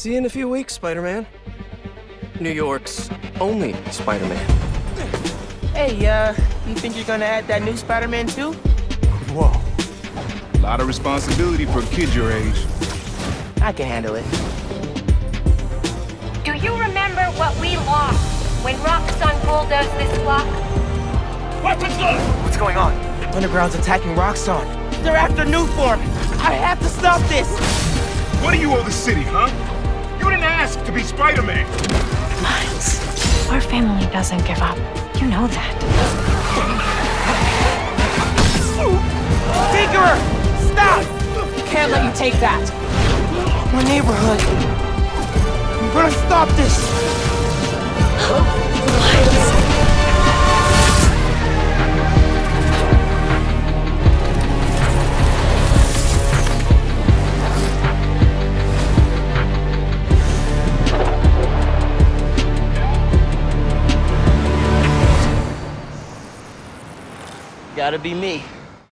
See you in a few weeks, Spider-Man. New York's only Spider-Man. Hey, uh, you think you're gonna add that new Spider-Man too? Whoa. A lot of responsibility for a kid your age. I can handle it. Do you remember what we lost when Roxxon bulldozed this block? Weapons loaded! What's going on? Underground's attacking Roxxon. They're after Nuform. I have to stop this. What do you owe the city, huh? You didn't to be Spider-Man. Miles, our family doesn't give up. You know that. Tinkerer! Stop! Can't let you take that. My neighborhood. I'm gonna stop this. Gotta be me.